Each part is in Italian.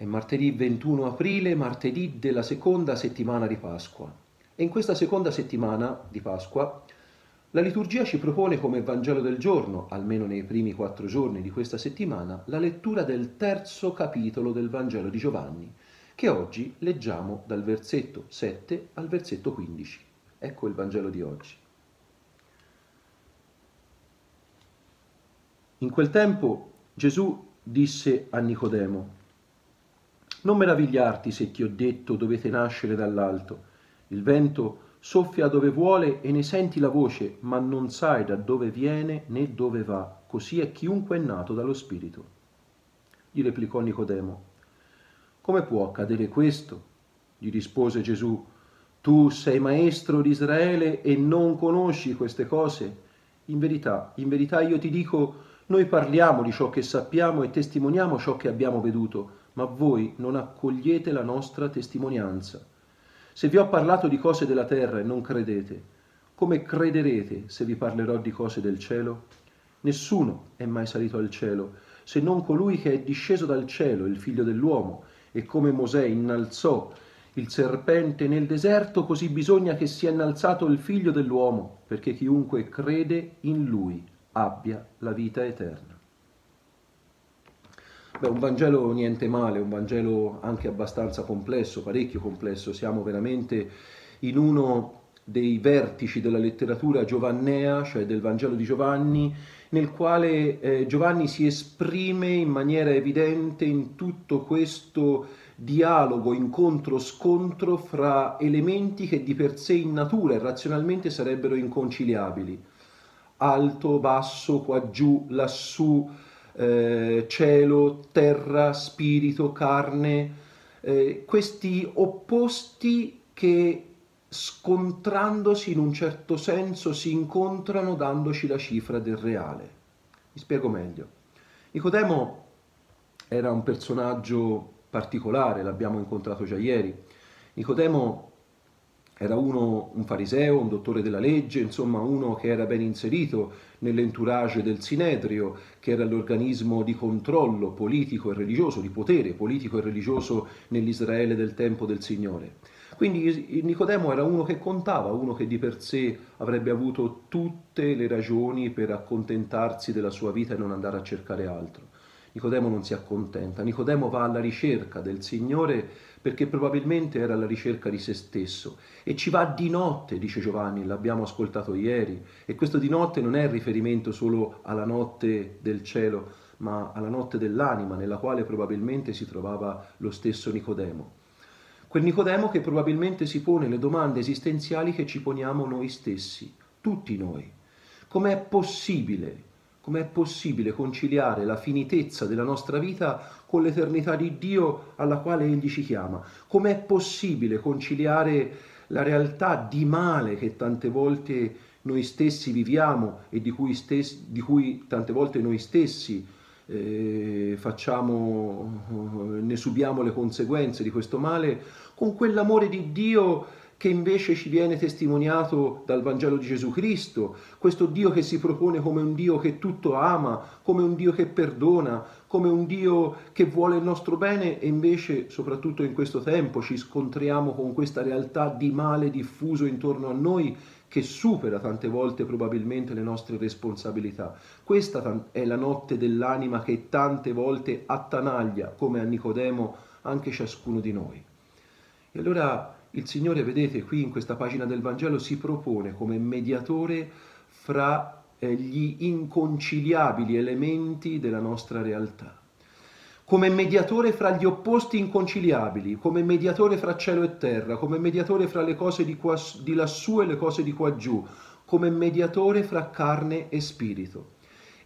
È martedì 21 aprile, martedì della seconda settimana di Pasqua. E in questa seconda settimana di Pasqua la liturgia ci propone come Vangelo del giorno, almeno nei primi quattro giorni di questa settimana, la lettura del terzo capitolo del Vangelo di Giovanni, che oggi leggiamo dal versetto 7 al versetto 15. Ecco il Vangelo di oggi. In quel tempo Gesù disse a Nicodemo, non meravigliarti se ti ho detto dovete nascere dall'alto. Il vento soffia dove vuole e ne senti la voce, ma non sai da dove viene né dove va. Così è chiunque è nato dallo Spirito. Gli replicò Nicodemo. Come può accadere questo? Gli rispose Gesù. Tu sei maestro di Israele e non conosci queste cose? In verità, in verità io ti dico, noi parliamo di ciò che sappiamo e testimoniamo ciò che abbiamo veduto ma voi non accogliete la nostra testimonianza. Se vi ho parlato di cose della terra e non credete, come crederete se vi parlerò di cose del cielo? Nessuno è mai salito al cielo, se non colui che è disceso dal cielo, il figlio dell'uomo, e come Mosè innalzò il serpente nel deserto, così bisogna che sia innalzato il figlio dell'uomo, perché chiunque crede in lui abbia la vita eterna. Beh, un Vangelo niente male, un Vangelo anche abbastanza complesso, parecchio complesso. Siamo veramente in uno dei vertici della letteratura giovannea, cioè del Vangelo di Giovanni, nel quale eh, Giovanni si esprime in maniera evidente in tutto questo dialogo, incontro, scontro fra elementi che di per sé in natura e razionalmente sarebbero inconciliabili. Alto, basso, qua giù, lassù, eh, cielo, terra, spirito, carne, eh, questi opposti che scontrandosi in un certo senso si incontrano dandoci la cifra del reale. Mi spiego meglio. Nicodemo era un personaggio particolare, l'abbiamo incontrato già ieri. Nicodemo era uno, un fariseo, un dottore della legge, insomma uno che era ben inserito nell'entourage del Sinedrio, che era l'organismo di controllo politico e religioso, di potere politico e religioso nell'Israele del tempo del Signore. Quindi Nicodemo era uno che contava, uno che di per sé avrebbe avuto tutte le ragioni per accontentarsi della sua vita e non andare a cercare altro. Nicodemo non si accontenta, Nicodemo va alla ricerca del Signore perché probabilmente era alla ricerca di se stesso e ci va di notte, dice Giovanni, l'abbiamo ascoltato ieri, e questo di notte non è riferimento solo alla notte del cielo, ma alla notte dell'anima nella quale probabilmente si trovava lo stesso Nicodemo. Quel Nicodemo che probabilmente si pone le domande esistenziali che ci poniamo noi stessi, tutti noi. Com'è possibile Com'è possibile conciliare la finitezza della nostra vita con l'eternità di Dio alla quale Egli ci chiama? Com'è possibile conciliare la realtà di male che tante volte noi stessi viviamo e di cui, stessi, di cui tante volte noi stessi eh, facciamo, ne subiamo le conseguenze di questo male, con quell'amore di Dio che invece ci viene testimoniato dal Vangelo di Gesù Cristo, questo Dio che si propone come un Dio che tutto ama, come un Dio che perdona, come un Dio che vuole il nostro bene e invece, soprattutto in questo tempo, ci scontriamo con questa realtà di male diffuso intorno a noi che supera tante volte probabilmente le nostre responsabilità. Questa è la notte dell'anima che tante volte attanaglia, come a Nicodemo, anche ciascuno di noi. E allora il Signore, vedete, qui in questa pagina del Vangelo si propone come mediatore fra eh, gli inconciliabili elementi della nostra realtà, come mediatore fra gli opposti inconciliabili, come mediatore fra cielo e terra, come mediatore fra le cose di, qua, di lassù e le cose di qua giù, come mediatore fra carne e spirito.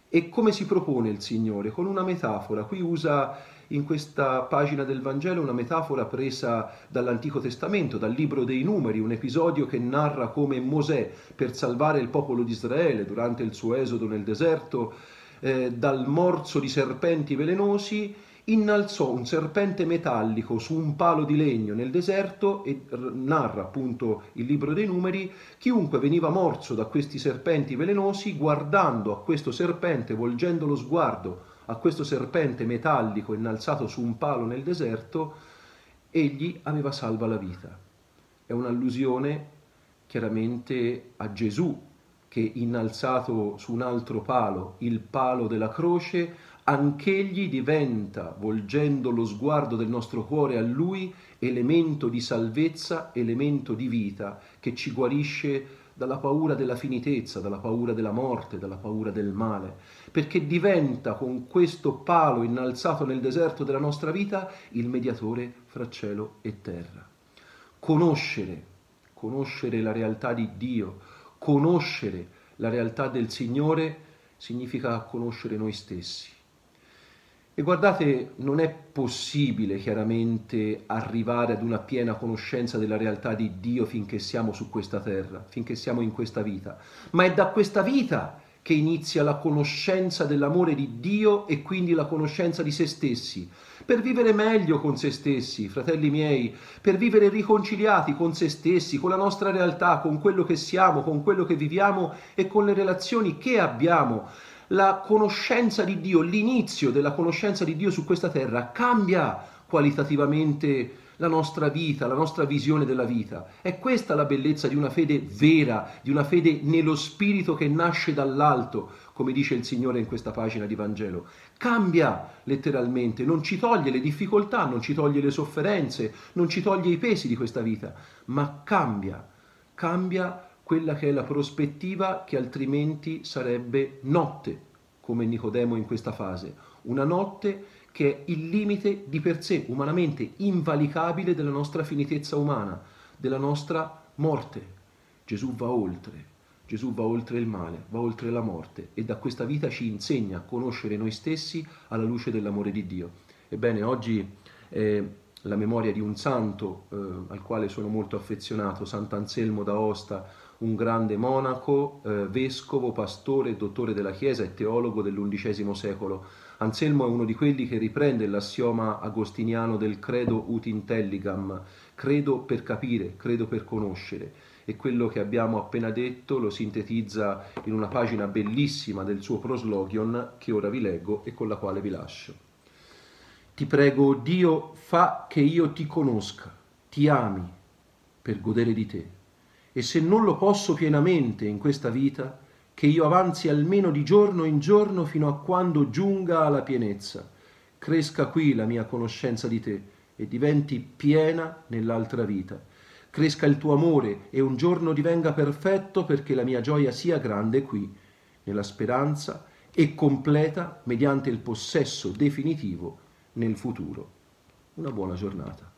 E come si propone il Signore? Con una metafora. Qui usa in questa pagina del Vangelo una metafora presa dall'Antico Testamento, dal libro dei numeri, un episodio che narra come Mosè, per salvare il popolo di Israele durante il suo esodo nel deserto, eh, dal morso di serpenti velenosi, innalzò un serpente metallico su un palo di legno nel deserto e narra appunto il libro dei numeri, chiunque veniva morso da questi serpenti velenosi, guardando a questo serpente, volgendo lo sguardo a questo serpente metallico innalzato su un palo nel deserto, egli aveva salva la vita. È un'allusione chiaramente a Gesù che innalzato su un altro palo, il palo della croce, anch'egli diventa, volgendo lo sguardo del nostro cuore a lui, elemento di salvezza, elemento di vita che ci guarisce dalla paura della finitezza, dalla paura della morte, dalla paura del male, perché diventa con questo palo innalzato nel deserto della nostra vita il mediatore fra cielo e terra. Conoscere, conoscere la realtà di Dio, conoscere la realtà del Signore significa conoscere noi stessi. E guardate, non è possibile chiaramente arrivare ad una piena conoscenza della realtà di Dio finché siamo su questa terra, finché siamo in questa vita, ma è da questa vita che inizia la conoscenza dell'amore di Dio e quindi la conoscenza di se stessi, per vivere meglio con se stessi, fratelli miei, per vivere riconciliati con se stessi, con la nostra realtà, con quello che siamo, con quello che viviamo e con le relazioni che abbiamo la conoscenza di Dio, l'inizio della conoscenza di Dio su questa terra cambia qualitativamente la nostra vita, la nostra visione della vita. È questa la bellezza di una fede vera, di una fede nello spirito che nasce dall'alto, come dice il Signore in questa pagina di Vangelo. Cambia letteralmente, non ci toglie le difficoltà, non ci toglie le sofferenze, non ci toglie i pesi di questa vita, ma cambia, cambia quella che è la prospettiva che altrimenti sarebbe notte, come Nicodemo in questa fase, una notte che è il limite di per sé, umanamente invalicabile della nostra finitezza umana, della nostra morte. Gesù va oltre, Gesù va oltre il male, va oltre la morte e da questa vita ci insegna a conoscere noi stessi alla luce dell'amore di Dio. Ebbene, oggi è la memoria di un santo eh, al quale sono molto affezionato, Sant'Anselmo d'Aosta, un grande monaco, eh, vescovo, pastore, dottore della Chiesa e teologo dell'undicesimo secolo. Anselmo è uno di quelli che riprende l'assioma agostiniano del credo ut intelligam, credo per capire, credo per conoscere. E quello che abbiamo appena detto lo sintetizza in una pagina bellissima del suo proslogion che ora vi leggo e con la quale vi lascio. Ti prego, Dio, fa che io ti conosca, ti ami, per godere di te e se non lo posso pienamente in questa vita, che io avanzi almeno di giorno in giorno fino a quando giunga alla pienezza. Cresca qui la mia conoscenza di te e diventi piena nell'altra vita. Cresca il tuo amore e un giorno divenga perfetto perché la mia gioia sia grande qui, nella speranza e completa mediante il possesso definitivo nel futuro. Una buona giornata.